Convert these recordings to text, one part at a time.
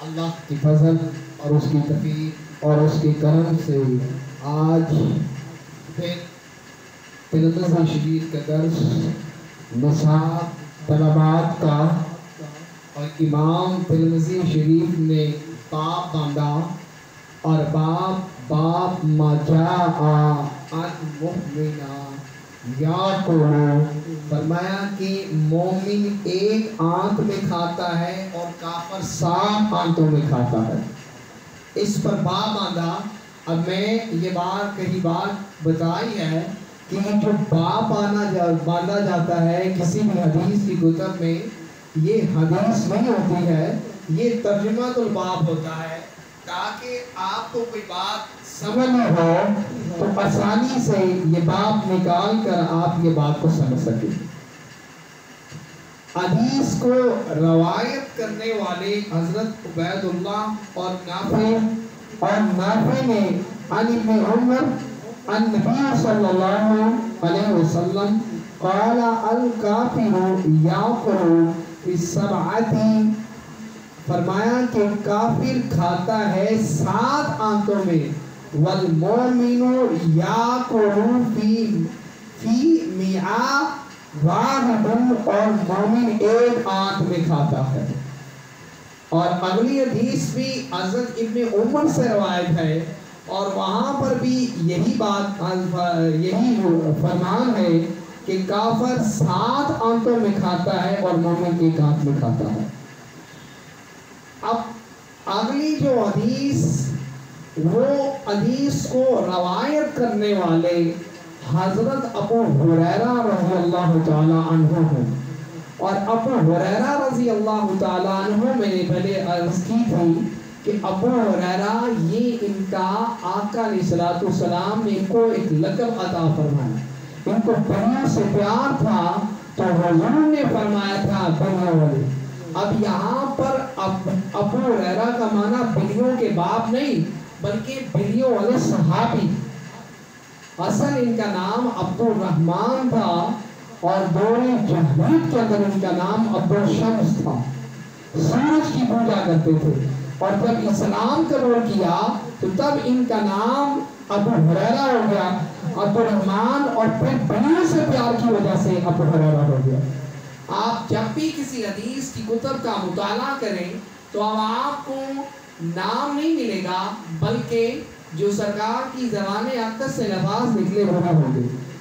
अल्लाह की फजल और उसकी तफीक और उसके करम से आज तिलतजा शरीफ का दर्स, निसाब, तलबात का और इमाम तिलमजी शरीफ ने बाप बांधा और बाप बाप मज़ा अनमुमिना या को फरमाया कि मोमिन एक आँख में खाता है और काफर सात आँखों में खाता है। इस पर बाप बांधा अब मैं ये बात कई बार बताई है कि जो बाप आना जा, बांधा जाता है किसी भी हदीस की कुतब में ये हदीस नहीं होती है ये तर्जुमा तो बाप होता है। ताकि आपको कोई बात समझ में हो तो आसानी से ये बात निकाल कर आप ये बात को समझ सके। अदीस को रवायत करने वाले हज़रत उबैदुल्ला और नाफे और नाफे ने अनिब उमर अन्नबी सल्लल्लाहु अलैहि वसल्लम काला अल काफिर याकुरु इस सबअती फरमाया कि काफिर खाता है सात आंतों में। वल मोमिनो याकुलु फ़ी फ़ी मिआ वाहिदुन और मोमिन एक आंत में खाता है। और अगली हदीस भी हज़रत इब्ने उमर से रवायत है, और वहाँ पर भी यही बात, यही फरमान है कि काफर सात आंतों में खाता है और मोमिन एक आंत में खाता है। अगली जो हदीस वो हदीस को रवायत करने वाले हज़रत अबू हुरैरा रज़ी अल्लाह अन्हु हैं। और अबू हुरैरा रज़ी अल्लाह अन्हु मैंने पहले अर्ज़ की थी कि अबू हुरैरा ये इनका आका सलाम ने इनको एक लकब अता फरमाया इनको बनियों से प्यार था तो हजूर ने फरमाया था बनियों वाले अब यहाँ पर अब, अबू हुरैरा का माना बिलियों के बाप नहीं, बल्कि बिलियों वाले सहाबी। असल इनका नाम अब्दुल रहमान था और दौरे जहलीत के अंदर इनका नाम अब्दुल शम्स था। सूरज की पूजा करते थे और जब इस्लाम कबूल किया तो तब इनका नाम अबू हुरैरा हो गया। अब्दुल रहमान और फिर बनियों से प्यार की वजह से अबू हुरैरा हो गया। जब भी किसी हदीस की कुतब का मुताला करें तो अब आपको नाम नहीं मिलेगा, बल्कि जो सरकार की जबान अक्सर से लफाज निकले वो होंगे।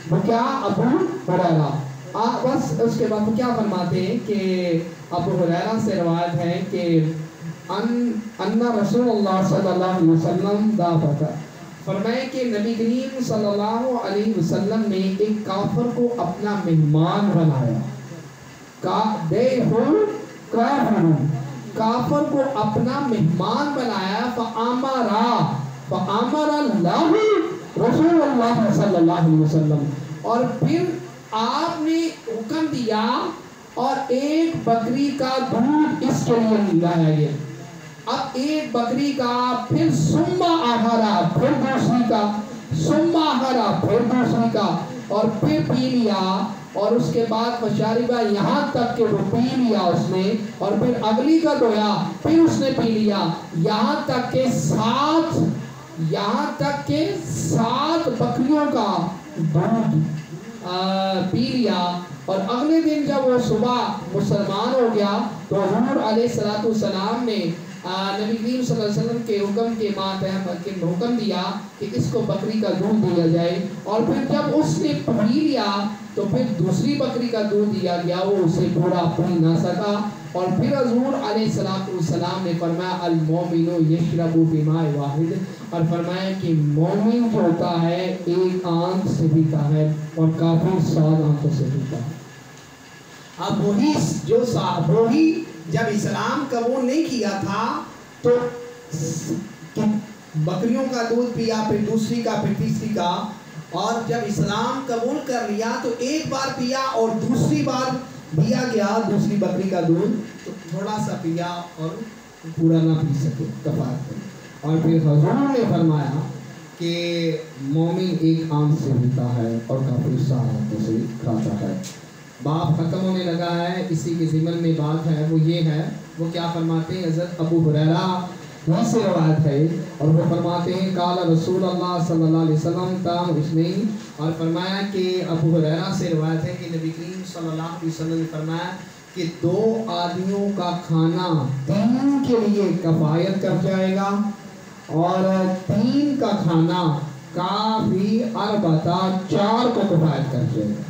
वो क्या अबू हुरैरा? आप बस उसके बाद क्या फरमाते हैं कि अबू हुरैरा से रवायत है कि अन, अन्ना रसूलुल्लाह सल्लल्लाहु अलैहि वसल्लम दा फता फरमाए कि नबी करीम सल्लल्लाहु अलैहि वसल्लम ने एक काफर को अपना मेहमान बनाया। का दे काफर को अपना मेहमान बनाया, फआमरा। फआमरा लाहु रसूलुल्लाह सल्लल्लाहु अलैहि वसल्लम। और फिर आपने हुक्म दिया और एक बकरी का दूध इसके लिए लाया गया। अब एक बकरी का फिर सुम्मा आहारा, फिर दूसरी का, सुम्मा आहारा, फिर दूसरी का। और फिर पी लिया और उसके बाद फशारिबा यहाँ तक के वो पी लिया उसने और फिर अगली का धोया फिर उसने पी लिया। यहाँ तक के सात, यहाँ तक के सात बकरियों का दूध पी लिया। और अगले दिन जब वो सुबह मुसलमान हो गया तो हजूर सलाम ने नबी करीम वसल्लम के हुक्म के मातहत के हुक्म दिया कि इसको बकरी का दूध दिया जाए। और फिर जब उसने पी लिया तो फिर दूसरी बकरी का दूध दिया गया, वो उसे पूरा पी ना सका। और फिर हजूर सलाम ने फरमाया और फरमाया कि मोमिन जो होता है, एक आँख से पीता है और काफ़ी सात आँखों से पीता है अब वही जो वही जब इस्लाम कबूल नहीं किया था तो बकरियों का दूध पिया, फिर दूसरी का, फिर तीसरी का और जब इस्लाम कबूल कर लिया तो एक बार पिया और दूसरी बार दिया गया, दूसरी बकरी का दूध तो थोड़ा सा पिया और पूरा ना पी सके कफार और फिर हजूर ने फरमाया कि मोमिन एक आम से पीता है और काफ़ी आँखों से खाता है। बाप ख़त्म होने लगा है, इसी के ज़िमन में बात है, वो ये है, वो क्या फरमाते हैं, हज़रत अबू हुरैरा वहाँ से रवायत है और वो फरमाते हैं, काला रसूल अल्लाह सल्लल्लाहु अलैहि वसल्लम ताम उसने और फरमाया कि अबू हुरैरा से रवायत है कि नबी करीम सल्लल्लाहु अलैहि वसल्लम ने फरमाया कि दो आदमियों का खाना तीन के लिए कफायत कर जाएगा और तीन का खाना काफ़ी अरबता चार को कफायत कर जाएगा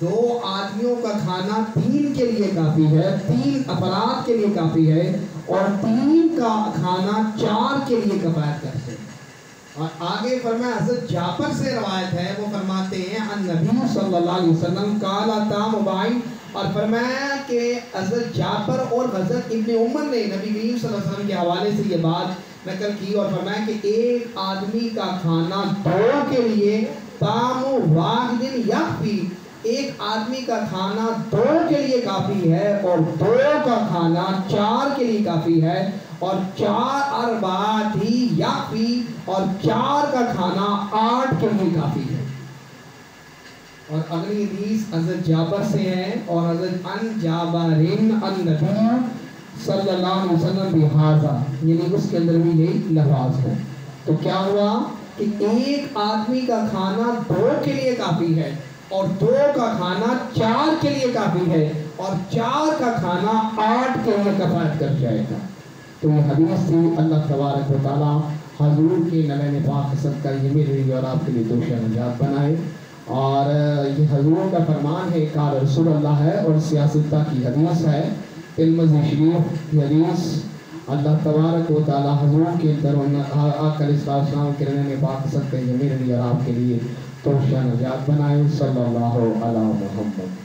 दो आदमियों का खाना तीन के लिए काफ़ी है, तीन अपराध के लिए काफ़ी है और तीन का खाना चार के लिए कफायत करते हैं। और आगे फरमाया, हज़रत जाफ़र से रवायत है, वो फरमाते हैं नबी सल्लल्लाहु अलैहि वसल्लम काला ताम बाई और फरमाया कि हज़रत जाफ़र और हज़रत इब्ने उमर ने नबी करीम सल्लल्लाहु अलैहि वसल्लम के हवाले से ये बात नकल की और फरमाया कि एक आदमी का खाना दो के लिए ताम वाहिदिन यकफी एक आदमी का खाना दो के लिए काफ़ी है और दो का खाना चार के लिए काफ़ी है और चार अरबात ही याफी और चार का खाना आठ के लिए काफ़ी है। और अगली हदीस हज़रत जाबर से है और हज़रत अन जाबरिन अन नबी सल्लल्लाहु अलैहि वसल्लम बिहाजा यानी उसके अंदर भी यही लफाज है। तो क्या हुआ कि एक आदमी का खाना दो के लिए काफ़ी है और दो का खाना चार के लिए काफ़ी है और चार का खाना आठ के लिए कफायत कर जाएगा। तो ये हदीस थी, अल्लाह तबारक वाली हजूर के नलन पाक सदका ये मेरे लिए और आपके लिए दो शहजात बनाए। और ये हजूर का फरमान है कार रसूल अल्लाह है और सियासता की हदीस है। इल्म शरीफ की हदीस, अल्लाह तबारक व ताली हजूर के दर आकल के नलन पाक सदका ये मेरे लिए और आपके लिए तोहफा नजात बनाए सल्लल्लाहु अलैहि मोहम्मद